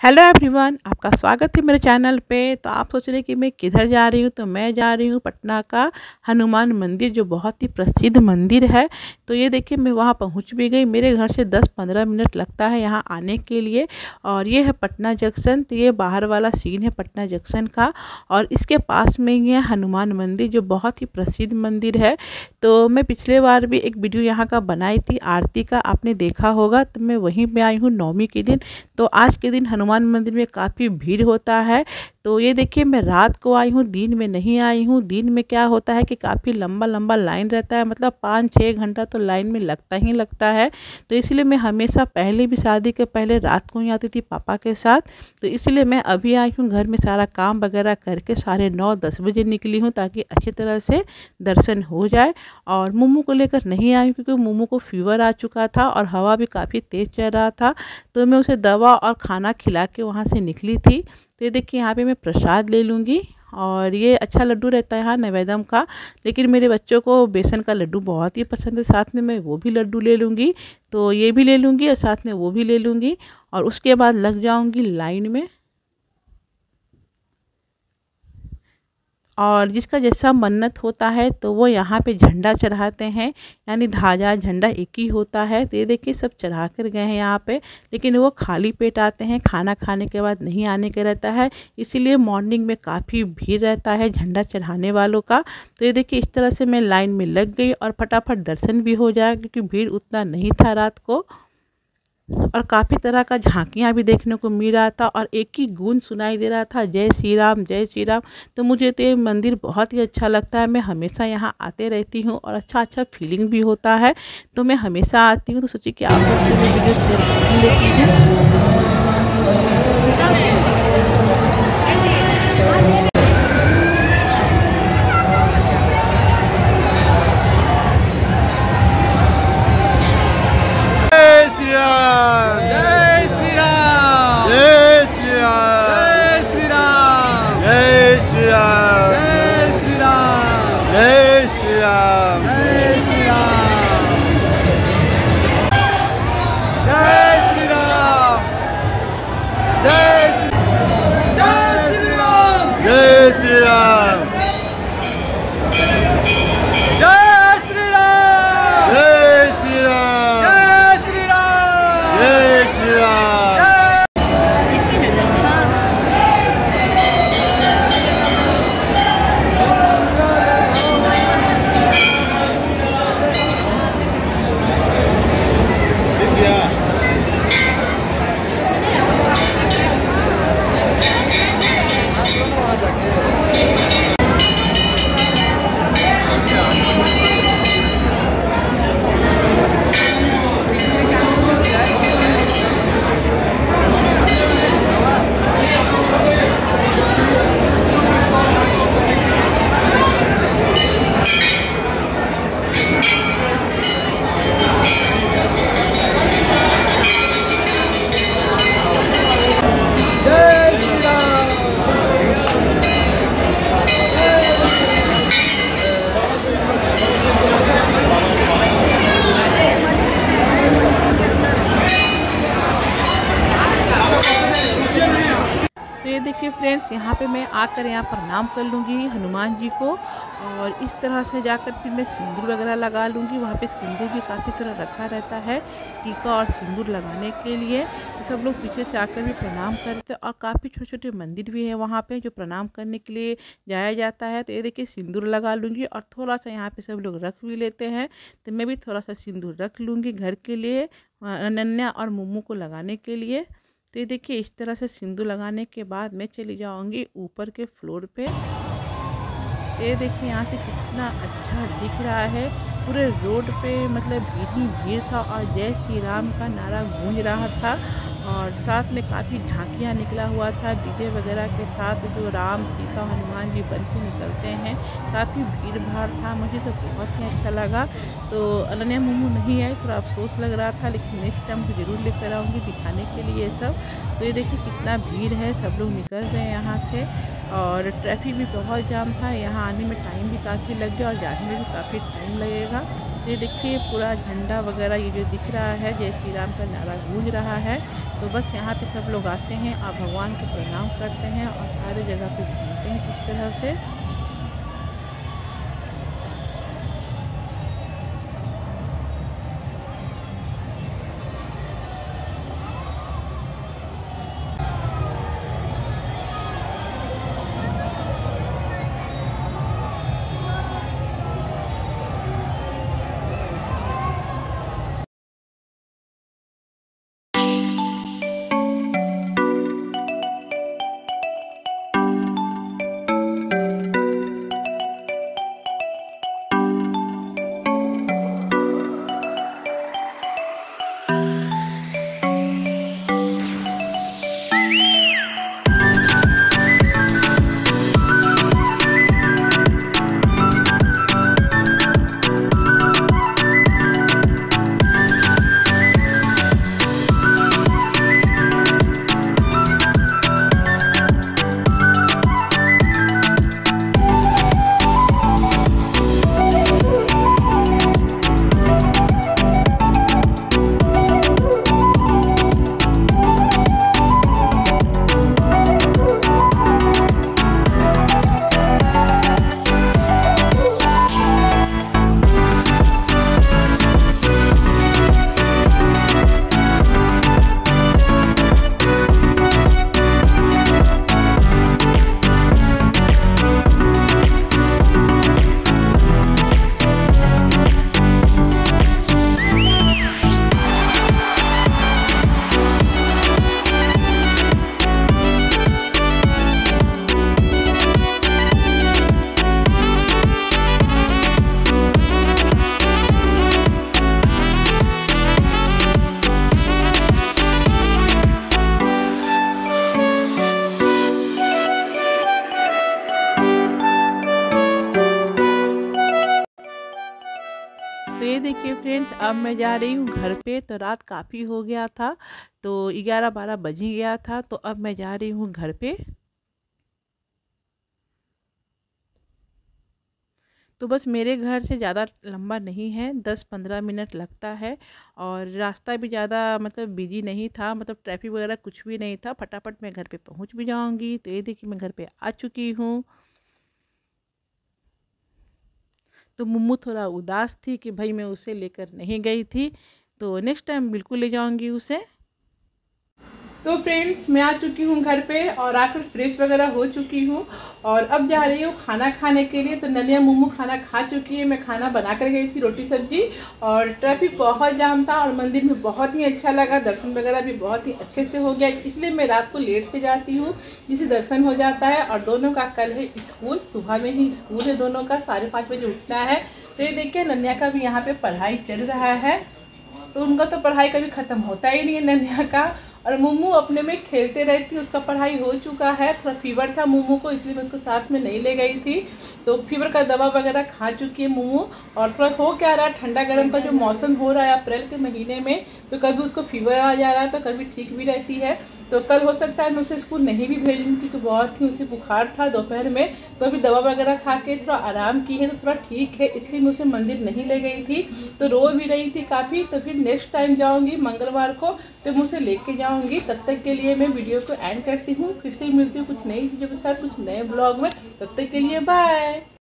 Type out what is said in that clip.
Hello everyone आपका स्वागत है मेरे चैनल पे। तो आप सोच रहे कि मैं किधर जा रही हूँ? तो मैं जा रही हूँ पटना का हनुमान मंदिर, जो बहुत ही प्रसिद्ध मंदिर है। तो ये देखिए, मैं वहाँ पहुँच भी गई। मेरे घर से 10-15 मिनट लगता है यहाँ आने के लिए। और ये है पटना जंक्शन। तो ये बाहर वाला सीन है पटना जंक्शन का। और इसके पास में ही है हनुमान मंदिर, जो बहुत ही प्रसिद्ध मंदिर है। तो मैं पिछले बार भी एक वीडियो यहाँ का बनाई थी, आरती का। आपने देखा होगा तो मैं वहीं पर आई हूँ नौमी के दिन। तो आज के दिन हनुमान हनुमान मंदिर में काफ़ी भीड़ होता है। तो ये देखिए, मैं रात को आई हूँ, दिन में नहीं आई हूँ। दिन में क्या होता है कि काफ़ी लंबा लंबा लाइन रहता है मतलब पाँच छः घंटा तो लाइन में लगता ही लगता है। तो इसलिए मैं हमेशा पहले भी शादी के पहले रात को ही आती थी पापा के साथ। तो इसलिए मैं अभी आई हूँ, घर में सारा काम वगैरह करके साढ़े नौ दस बजे निकली हूँ ताकि अच्छी तरह से दर्शन हो जाए। और मोमो को लेकर नहीं आई क्योंकि मोमो को फीवर आ चुका था और हवा भी काफ़ी तेज़ चल रहा था। तो मैं उसे दवा और खाना खिला के वहाँ से निकली थी। तो ये देखिए, यहाँ पे मैं प्रसाद ले लूँगी और ये अच्छा लड्डू रहता है यहाँ नवेदम का। लेकिन मेरे बच्चों को बेसन का लड्डू बहुत ही पसंद है। साथ में मैं वो भी लड्डू ले लूँगी तो ये भी ले लूँगी और साथ में वो भी ले लूँगी और उसके बाद लग जाऊँगी लाइन में। और जिसका जैसा मन्नत होता है तो वो यहाँ पे झंडा चढ़ाते हैं। यानी धाजा, झंडा एक ही होता है। तो ये देखिए, सब चढ़ा कर गए हैं यहाँ पे। लेकिन वो खाली पेट आते हैं, खाना खाने के बाद नहीं आने का रहता है। इसीलिए मॉर्निंग में काफ़ी भीड़ रहता है झंडा चढ़ाने वालों का। तो ये देखिए, इस तरह से मैं लाइन में लग गई और फटाफट दर्शन भी हो जाए क्योंकि भीड़ उतना नहीं था रात को। और काफ़ी तरह का झांकियाँ भी देखने को मिल रहा था और एक ही गूंज सुनाई दे रहा था, जय श्री राम, जय श्री राम। तो मुझे तो ये मंदिर बहुत ही अच्छा लगता है। मैं हमेशा यहाँ आते रहती हूँ और अच्छा अच्छा फीलिंग भी होता है। तो मैं हमेशा आती हूँ तो सोची कि आप लोग से वीडियो शेयर कर लेती हूँ। देखिए यहाँ पे मैं आकर यहाँ प्रणाम कर लूँगी हनुमान जी को और इस तरह से जाकर फिर मैं सिंदूर वगैरह लगा लूँगी। वहाँ पे सिंदूर भी काफ़ी सारा रखा रहता है टीका और सिंदूर लगाने के लिए। तो सब लोग पीछे से आकर भी प्रणाम करते और काफ़ी छोटे छोटे मंदिर भी हैं वहाँ पर जो प्रणाम करने के लिए जाया जाता है। तो ये देखिए सिंदूर लगा लूँगी और थोड़ा सा यहाँ पर सब लोग रख भी लेते हैं। तो मैं भी थोड़ा सा सिंदूर रख लूँगी घर के लिए अनन्या और मोमो को लगाने के लिए। तो ये देखिए, इस तरह से सिंदूर लगाने के बाद मैं चली जाऊँगी ऊपर के फ्लोर पे। ये देखिए, यहाँ से कितना अच्छा दिख रहा है। पूरे रोड पे मतलब भीड़ ही भीड़ था और जय श्री राम का नारा गूंज रहा था और साथ में काफ़ी झांकियाँ निकला हुआ था। डीजे वगैरह के साथ जो राम, सीता, हनुमान जी बन के निकलते हैं, काफ़ी भीड़ भाड़ था। मुझे तो बहुत ही अच्छा लगा। तो अनन्या मोमो नहीं आई थोड़ा अफसोस लग रहा था, लेकिन नेक्स्ट टाइम मुझे ज़रूर लेकर आऊँगी दिखाने के लिए ये सब। तो ये देखिए कितना भीड़ है, सब लोग निकल रहे हैं यहाँ से और ट्रैफ़िक भी बहुत जाम था। यहाँ आने में टाइम भी काफ़ी लग गया और जाने में भी काफ़ी टाइम लगेगा। था ये देखिए पूरा झंडा वगैरह ये जो दिख रहा है, जय श्री राम का नारा गूंज रहा है। तो बस यहाँ पे सब लोग आते हैं और भगवान को प्रणाम करते हैं और सारे जगह पे घूमते हैं इस तरह से। देखिए फ्रेंड्स अब मैं जा रही हूँ घर पे। तो रात काफ़ी हो गया था तो ग्यारह बारह बज ही गया था तो अब मैं जा रही हूँ घर पे। तो बस मेरे घर से ज़्यादा लंबा नहीं है दस पंद्रह मिनट लगता है, और रास्ता भी ज़्यादा मतलब बिज़ी नहीं था मतलब ट्रैफ़िक वगैरह कुछ भी नहीं था। फटाफट मैं घर पे पहुँच भी जाऊँगी तो ये देखिए मैं घर पे आ चुकी हूँ। तो मम्मू थोड़ा उदास थी कि भाई मैं उसे लेकर नहीं गई थी तो नेक्स्ट टाइम बिल्कुल ले जाऊँगी उसे। तो फ्रेंड्स मैं आ चुकी हूँ घर पे और आकर फ्रेश वगैरह हो चुकी हूँ। और अब जा रही हूँ खाना खाने के लिए। तो नलिया मुम्मू खाना खा चुकी है। मैं खाना बना कर गई थी रोटी सब्ज़ी और ट्रैफ़िक बहुत जाम था और मंदिर में बहुत ही अच्छा लगा। दर्शन वगैरह भी बहुत ही अच्छे से हो गया। इसलिए मैं रात को लेट से जाती हूँ जिसे दर्शन हो जाता है। और दोनों का कल है स्कूल सुबह में ही स्कूल है दोनों का। साढ़े पाँच बजे उठना है। तो ये देखिए नन्या का भी यहाँ पे पढ़ाई चल रहा है। तो उनका तो पढ़ाई कभी ख़त्म होता ही नहीं है नन्या का। और मुम्मू अपने में खेलते रहती उसका पढ़ाई हो चुका है, थोड़ा फीवर था मुम्मू को, इसलिए मैं उसको साथ में नहीं ले गई थी। तो फीवर का दवा वगैरह खा चुकी है मुम्मू और थोड़ा हो क्या रहा है ठंडा गर्म का जो मौसम हो रहा है अप्रैल के महीने में तो कभी उसको फीवर आ जा रहा है तो कभी ठीक भी रहती है। तो कल हो सकता है मैं उसे स्कूल नहीं भी भेजूँ क्योंकि बहुत ही उसे बुखार था दोपहर में तो अभी दवा वगैरह खा के थोड़ा आराम की है तो थोड़ा ठीक है, इसलिए मैं उसे मंदिर नहीं ले गई थी। तो रो भी रही थी काफ़ी तो फिर नेक्स्ट टाइम जाऊँगी मंगलवार को तो मैं उसे लेके जाऊँगी। तब तक के लिए मैं वीडियो को एंड करती हूँ, फिर से मिलती हूँ कुछ नई चीज़ों के साथ, कुछ नए ब्लॉग में। तब तक के लिए बाय